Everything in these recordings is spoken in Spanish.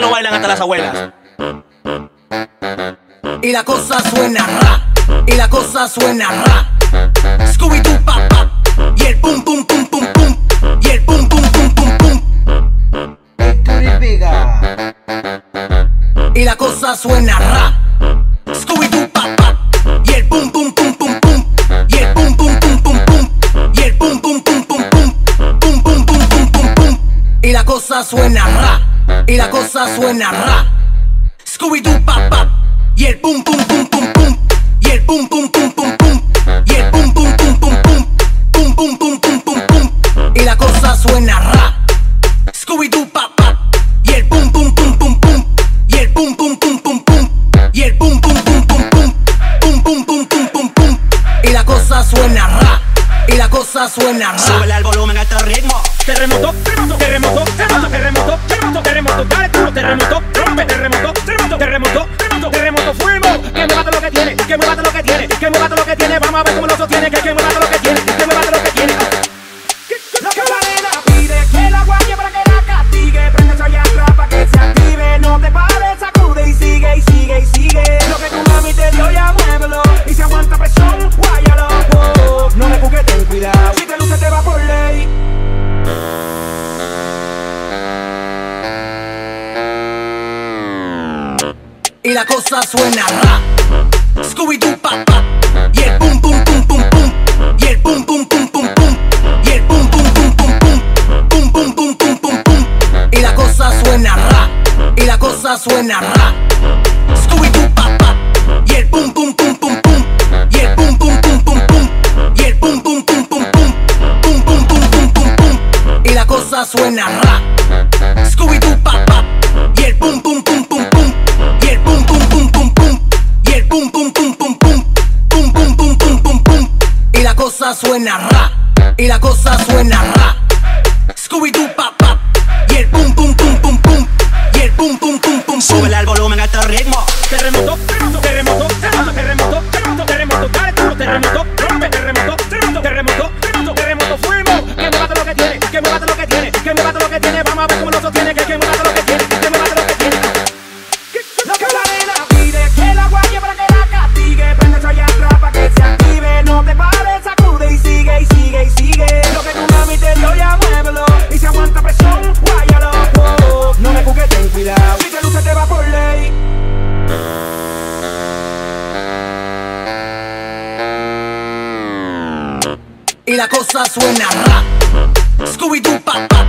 que bailan hasta las abuelas. Y la cosa suena ra, y la cosa suena ra. Scooby Doo pap pap, y el pum pum pum pum pum, y el pum pum pum pum pum. Y la cosa suena ra. Scooby Doo pap pap, y el pum pum pum pum pum, y el pum pum pum pum pum, y el pum pum pum pum pum, pum pum pum pum pum pum. Y la cosa suena ra, y la cosa suena ra. Scooby Doo pap y el pum pum pum pum pum, y el pum pum pum pum pum, y el pum pum pum pum pum, pum pum pum pum pum pum. Y la cosa suena ra. Scooby Doo pap y el pum pum pum pum pum, y el pum pum pum pum pum, y el pum pum pum pum pum, pum pum pum pum pum pum. Y la cosa suena ra, y la cosa suena ra. Súbele al volumen a este ritmo. Terremoto, terremoto, terremoto, terremoto, terremoto, terremoto, terremoto, fuimos, que mueva lo que tiene, que mueva lo que tiene, que mueva lo que tiene, vamos a ver cómo lo sostiene, que que mueva y la cosa suena ra. Scooby Doo pap pap, y el pum pum pum pum pum, y el pum pum pum pum pum, y el pum pum pum pum pum, pum pum pum pum pum pum. Y la cosa suena ra, y la cosa suena ra. Scooby Doo pap pap, y el pum pum pum pum pum, y el pum pum pum pum pum, y el pum pum pum pum pum, pum pum pum pum pum pum. Y la cosa suena ra. Suena ra, y la cosa suena ra. Scooby Doo pap pap, y el pum pum pum pum pum, y el pum pum pum pum pum. Al volumen a este ritmo. Terremoto, terremoto, terremoto, terremoto, terremoto, terremoto, terremoto, dale duro, terremoto, terremoto, terremoto, terremoto, terremoto, terremoto, fuimos, que mueva todo lo que tiene, que mueva todo lo que tiene, y la cosa suena ra. Scooby Doo pap pap,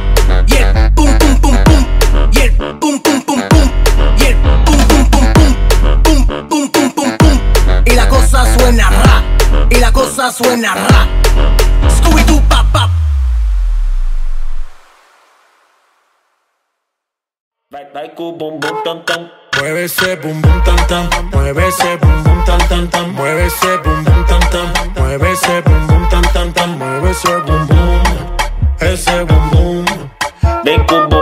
y el pum pum pum pum, y el pum pum pum pum, y el pum pum pum pum, pum pum pum pum pum. Y la cosa suena ra, y la cosa suena ra. Scooby Doo. Mueve ese bum bum tan tan, mueve ese bum bum tan tan tan, mueve ese bum bum tan tan, mueve ese bum bum boom boom. They go boom.